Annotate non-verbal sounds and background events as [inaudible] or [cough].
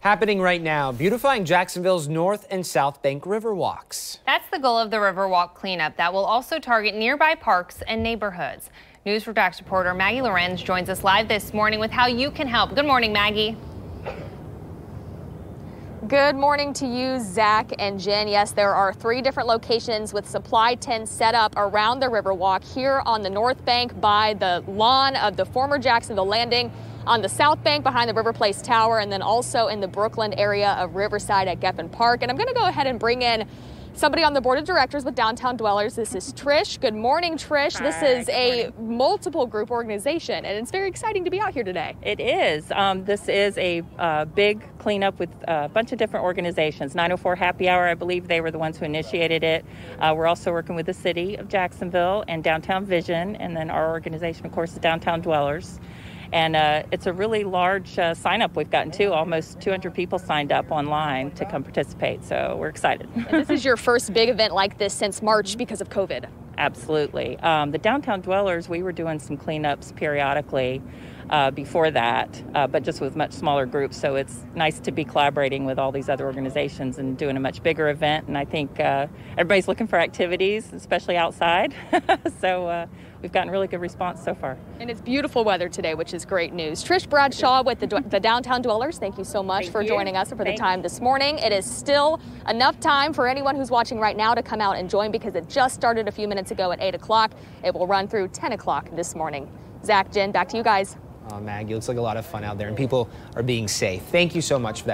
happening right now, beautifying Jacksonville's North and South Bank River walks. That's the goal of the Riverwalk cleanup that will also target nearby parks and neighborhoods. News4JAX reporter Maggie Lorenz joins us live this morning with how you can help. Good morning, Maggie. Good morning to you, Zach and Jen. Yes, there are three different locations with supply tents set up around the Riverwalk here on the North Bank by the lawn of the former Jacksonville Landing on the south bank behind the River Place Tower, and then also in the Brooklyn area of Riverside at Geffen Park. And I'm going to go ahead and bring in somebody on the board of directors with Downtown Dwellers. This is Trish. Good morning, Trish. Hi, this is a morning. multiple group organization, and it's very exciting to be out here today. It is. Um, this is a uh, big cleanup with a bunch of different organizations. 904 Happy Hour, I believe they were the ones who initiated it. Uh, we're also working with the city of Jacksonville and Downtown Vision, and then our organization, of course, is Downtown Dwellers. And uh, it's a really large uh, sign up we've gotten too. Almost 200 people signed up online to come participate. So we're excited. This is your first big event like this since March because of COVID. Absolutely. Um, the downtown dwellers, we were doing some cleanups periodically uh, before that, uh, but just with much smaller groups. So it's nice to be collaborating with all these other organizations and doing a much bigger event. And I think uh, everybody's looking for activities, especially outside. [laughs] so uh, we've gotten really good response so far. And it's beautiful weather today, which is great news. Trish Bradshaw with the, the Downtown Dwellers, thank you so much Thank for you. joining us and for Thank the time this morning. It is still enough time for anyone who's watching right now to come out and join because it just started a few minutes ago at 8 o'clock. It will run through 10 o'clock this morning. Zach, Jen, back to you guys. Oh, Maggie, looks like a lot of fun out there, and people are being safe. Thank you so much for that.